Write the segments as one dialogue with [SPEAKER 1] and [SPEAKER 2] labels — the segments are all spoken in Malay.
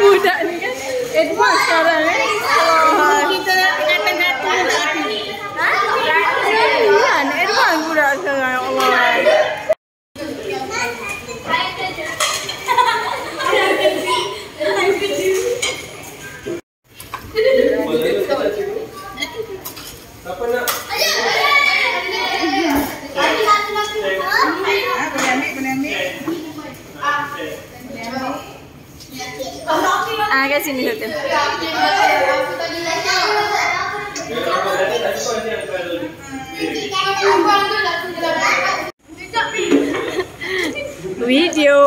[SPEAKER 1] Budak ni kan advance sekarang eh. Ah, kat sini satu. Video.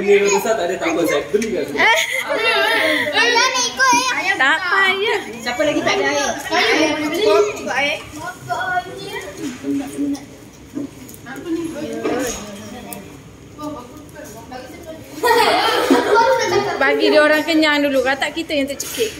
[SPEAKER 2] Besar tak ada tak apa saya beli kat sini.
[SPEAKER 1] Tak payah.
[SPEAKER 3] Siapa lagi tak ada air? Cukup, cukup air.
[SPEAKER 1] Bagi dia orang kenyang dulu. Kata kita yang tercekik.